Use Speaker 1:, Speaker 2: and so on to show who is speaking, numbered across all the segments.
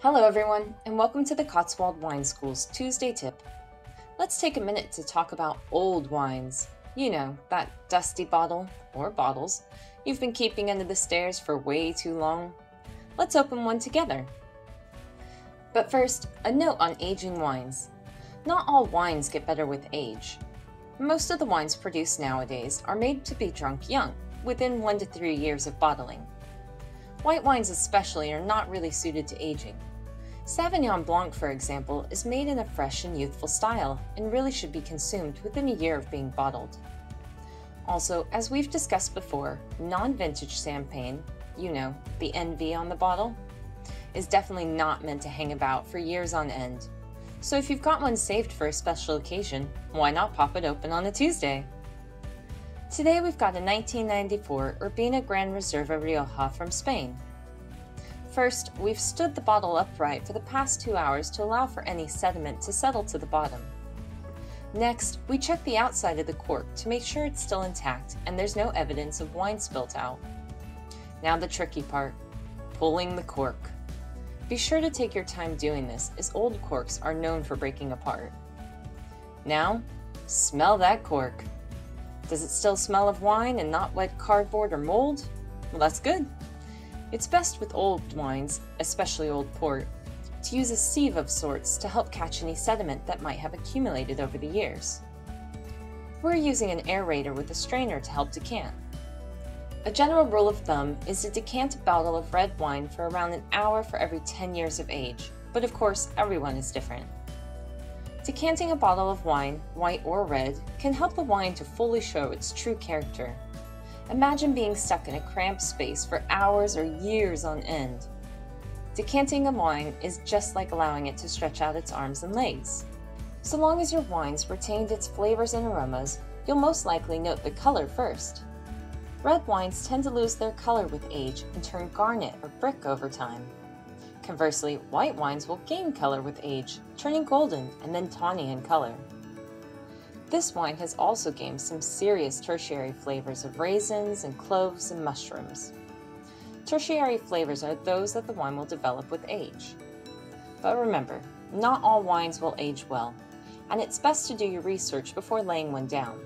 Speaker 1: Hello, everyone, and welcome to the Cotswold Wine School's Tuesday Tip. Let's take a minute to talk about old wines. You know, that dusty bottle, or bottles, you've been keeping under the stairs for way too long. Let's open one together. But first, a note on aging wines. Not all wines get better with age. Most of the wines produced nowadays are made to be drunk young, within one to three years of bottling. White wines especially are not really suited to aging. Sauvignon Blanc, for example, is made in a fresh and youthful style and really should be consumed within a year of being bottled. Also, as we've discussed before, non-vintage champagne, you know, the NV on the bottle, is definitely not meant to hang about for years on end. So if you've got one saved for a special occasion, why not pop it open on a Tuesday? Today we've got a 1994 Urbina Gran Reserva Rioja from Spain. First, we've stood the bottle upright for the past two hours to allow for any sediment to settle to the bottom. Next, we check the outside of the cork to make sure it's still intact and there's no evidence of wine spilt out. Now the tricky part, pulling the cork. Be sure to take your time doing this as old corks are known for breaking apart. Now, smell that cork. Does it still smell of wine and not wet cardboard or mold? Well, that's good. It's best with old wines, especially old port, to use a sieve of sorts to help catch any sediment that might have accumulated over the years. We're using an aerator with a strainer to help decant. A general rule of thumb is to decant a bottle of red wine for around an hour for every 10 years of age, but of course everyone is different. Decanting a bottle of wine, white or red, can help the wine to fully show its true character. Imagine being stuck in a cramped space for hours or years on end. Decanting a wine is just like allowing it to stretch out its arms and legs. So long as your wine's retained its flavors and aromas, you'll most likely note the color first. Red wines tend to lose their color with age and turn garnet or brick over time. Conversely, white wines will gain color with age, turning golden and then tawny in color. This wine has also gained some serious tertiary flavors of raisins and cloves and mushrooms. Tertiary flavors are those that the wine will develop with age. But remember, not all wines will age well, and it's best to do your research before laying one down.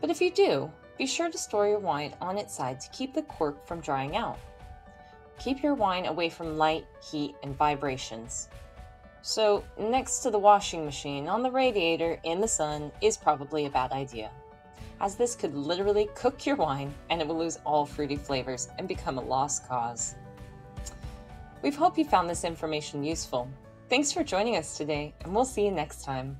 Speaker 1: But if you do, be sure to store your wine on its side to keep the cork from drying out. Keep your wine away from light, heat, and vibrations. So, next to the washing machine on the radiator in the sun is probably a bad idea, as this could literally cook your wine and it will lose all fruity flavors and become a lost cause. We hope you found this information useful. Thanks for joining us today, and we'll see you next time.